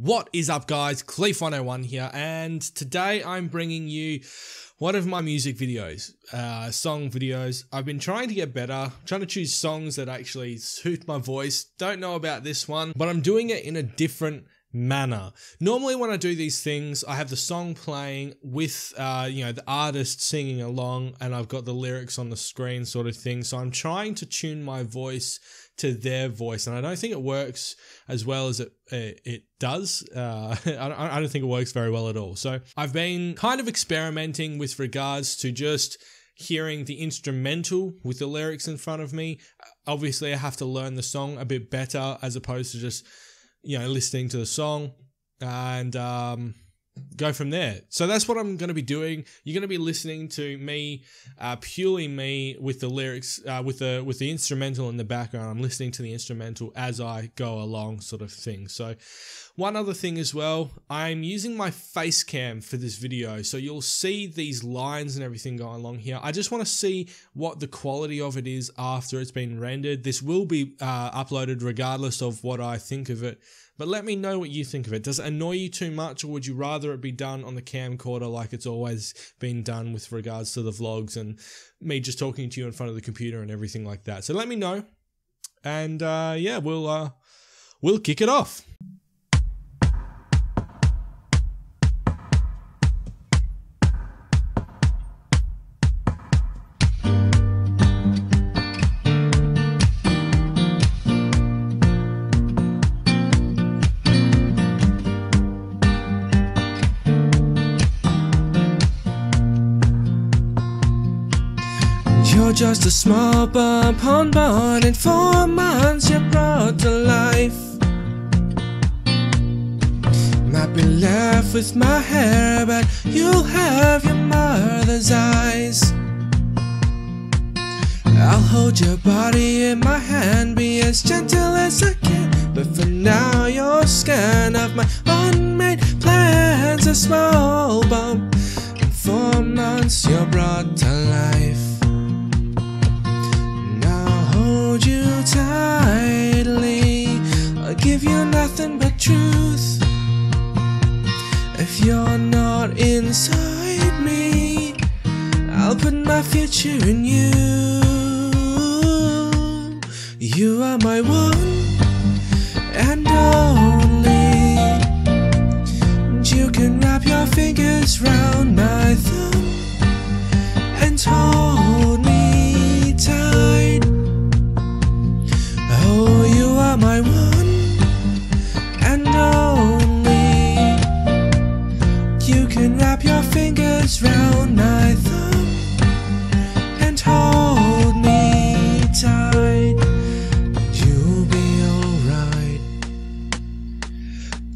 What is up, guys? Clief101 here, and today I'm bringing you one of my music videos, uh, song videos. I've been trying to get better, trying to choose songs that actually suit my voice. Don't know about this one, but I'm doing it in a different manner. Normally, when I do these things, I have the song playing with, uh, you know, the artist singing along, and I've got the lyrics on the screen, sort of thing. So I'm trying to tune my voice to their voice, and I don't think it works as well as it it, it does. Uh, I don't think it works very well at all. So I've been kind of experimenting with regards to just hearing the instrumental with the lyrics in front of me. Obviously, I have to learn the song a bit better as opposed to just you know, listening to the song and um, go from there. So that's what I'm going to be doing. You're going to be listening to me, uh, purely me, with the lyrics, uh, with the with the instrumental in the background. I'm listening to the instrumental as I go along, sort of thing. So. One other thing as well, I'm using my face cam for this video, so you'll see these lines and everything going along here. I just want to see what the quality of it is after it's been rendered. This will be uh, uploaded regardless of what I think of it, but let me know what you think of it. Does it annoy you too much, or would you rather it be done on the camcorder like it's always been done with regards to the vlogs and me just talking to you in front of the computer and everything like that? So let me know, and uh, yeah, we'll uh, we'll kick it off. Just a small bump on board In four months you're brought to life. Might be left with my hair But you'll have your mother's eyes. I'll hold your body in my hand Be as gentle as I can. But for now you're scan of my unmade plans A small bump In four months you're brought to life tightly. I'll give you nothing but truth. If you're not inside me, I'll put my future in you. You are my one and only. And you can wrap your fingers round my thumb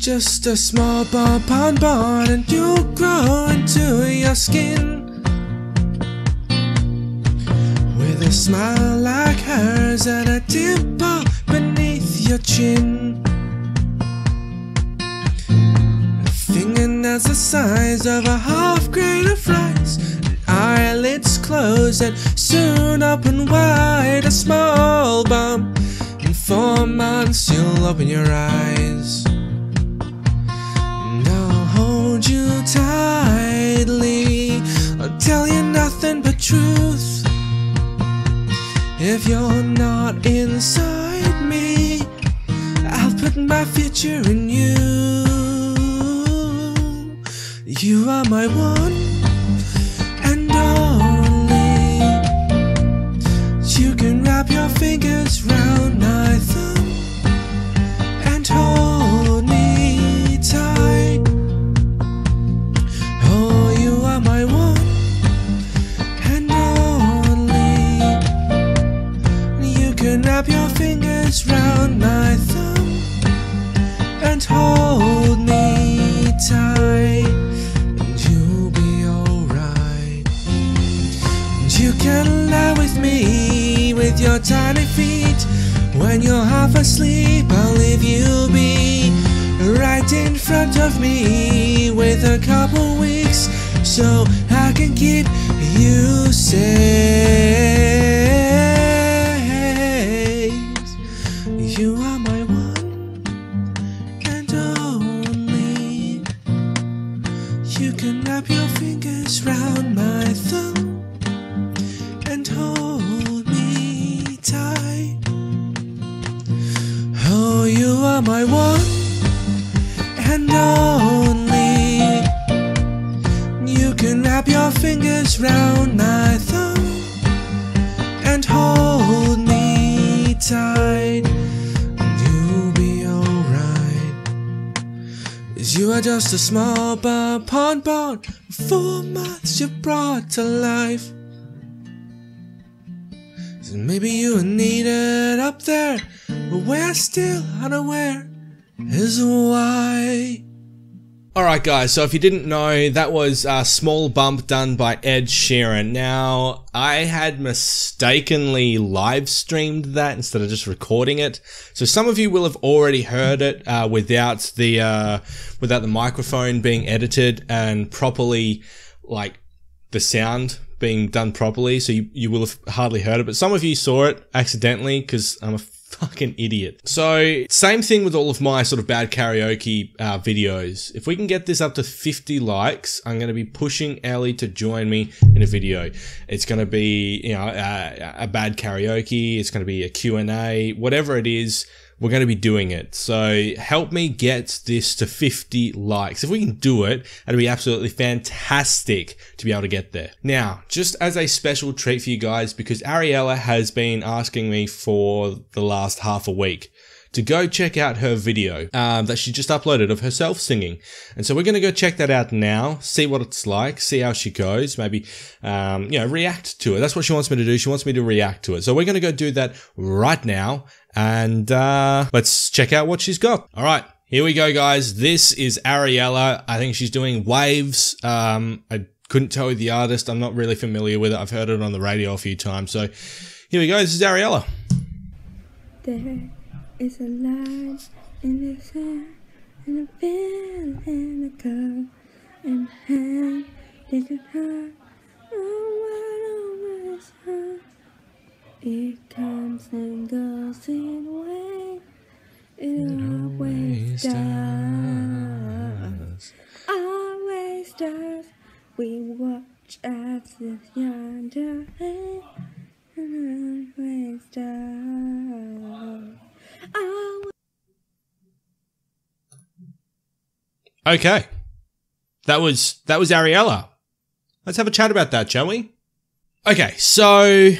Just a small bump on board, and you'll grow into your skin. With a smile like hers and a dimple beneath your chin. Fingernails the size of a half grain of rice. And eyelids closed and soon open wide. A small bump. In four months, you'll open your eyes. And I'll hold you tightly. I'll tell you nothing but truth. If you're not inside me, I'll put my future in you. You are my one and only. You can wrap your fingers round my thumb and hold me tight. Oh, you are my one and only. You can wrap your fingers round my thumb and hold me tight, When you're half asleep, I'll leave you be right in front of me with a couple weeks so I can keep you safe. You are my one and only. You can wrap your fingers round my thumb. You can wrap your fingers round my thumb and hold me tight. And you'll be alright. Cause you are just a small bump on bone. Four months you brought to life. So maybe you were needed up there, but we're still unaware is why. Alright, guys, so if you didn't know, that was a small bump done by Ed Sheeran. Now, I had mistakenly live streamed that instead of just recording it. So some of you will have already heard it uh, without the uh, without the microphone being edited and properly, like the sound being done properly. So you, you will have hardly heard it, but some of you saw it accidentally because I'm a fucking idiot. So, same thing with all of my sort of bad karaoke uh, videos. If we can get this up to 50 likes, I'm going to be pushing Ellie to join me in a video. It's going to be, you know, a, a bad karaoke. It's going to be a Q&A, whatever it is we're going to be doing it. So help me get this to 50 likes. If we can do it, it'd be absolutely fantastic to be able to get there. Now, just as a special treat for you guys, because Ariella has been asking me for the last half a week to go check out her video um, that she just uploaded of herself singing. And so we're going to go check that out now, see what it's like, see how she goes, maybe, um, you know, react to it. That's what she wants me to do. She wants me to react to it. So we're going to go do that right now. And uh, let's check out what she's got. All right. Here we go, guys. This is Ariella. I think she's doing Waves. Um, I couldn't tell you the artist. I'm not really familiar with it. I've heard it on the radio a few times. So here we go. This is Ariella. There is a light in the sand and a feel in a cup and hand they can hurt. Oh, what a whisper. It comes and goes in waves. It always does. Always does. We watch as the yonder head and always does. Always Okay. That was that was Ariella. Let's have a chat about that, shall we? Okay, so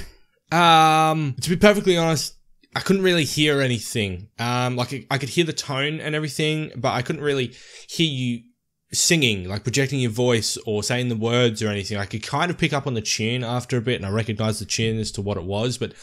um to be perfectly honest, I couldn't really hear anything. Um like I, could hear the tone and everything, but I couldn't really hear you singing, like projecting your voice or saying the words or anything. I could kind of pick up on the tune after a bit and I recognized the tune as to what it was, but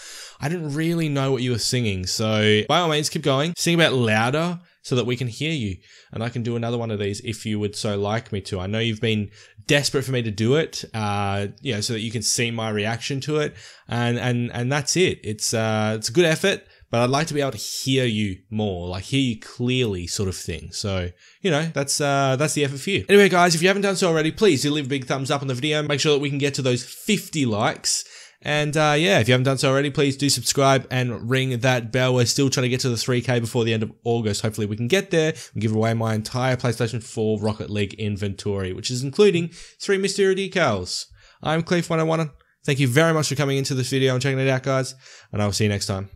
I didn't really know what you were singing. So by all means, keep going. Sing about louder so that we can hear you. And I can do another one of these if you would so like me to. I know you've been desperate for me to do it, uh, you know, so that you can see my reaction to it. And, and, and that's it. It's, uh, it's a good effort, but I'd like to be able to hear you more, like hear you clearly sort of thing. So, you know, that's, uh, that's the effort for you. Anyway, guys, if you haven't done so already, please do leave a big thumbs up on the video. Make sure that we can get to those 50 likes. And uh, yeah, if you haven't done so already, please do subscribe and ring that bell. We're still trying to get to the 3K before the end of August. Hopefully, we can get there and give away my entire PlayStation 4 Rocket League inventory, which is including three mystery decals. I'm Clief101. Thank you very much for coming into this video and checking it out, guys. And I will see you next time.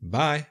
Bye.